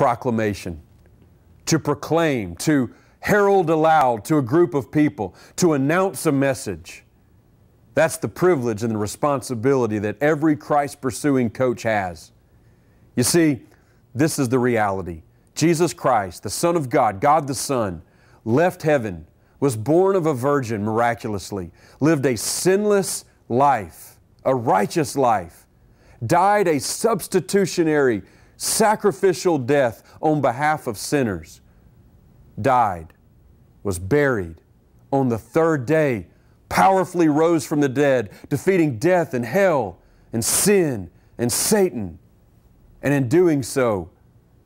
proclamation, to proclaim, to herald aloud to a group of people, to announce a message. That's the privilege and the responsibility that every Christ pursuing coach has. You see, this is the reality. Jesus Christ, the Son of God, God the Son, left heaven, was born of a virgin miraculously, lived a sinless life, a righteous life, died a substitutionary, sacrificial death on behalf of sinners, died, was buried, on the third day, powerfully rose from the dead, defeating death and hell and sin and Satan. And in doing so,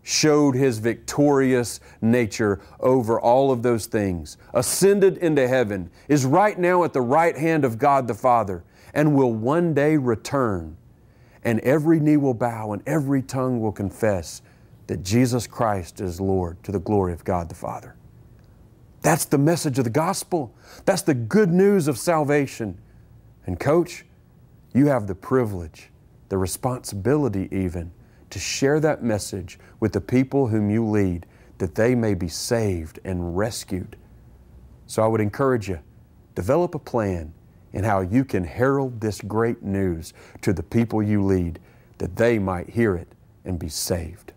showed his victorious nature over all of those things, ascended into heaven, is right now at the right hand of God the Father, and will one day return. And every knee will bow and every tongue will confess that Jesus Christ is Lord to the glory of God the Father. That's the message of the gospel. That's the good news of salvation. And, coach, you have the privilege, the responsibility even, to share that message with the people whom you lead that they may be saved and rescued. So I would encourage you, develop a plan in how you can herald this great news to the people you lead that they might hear it and be saved.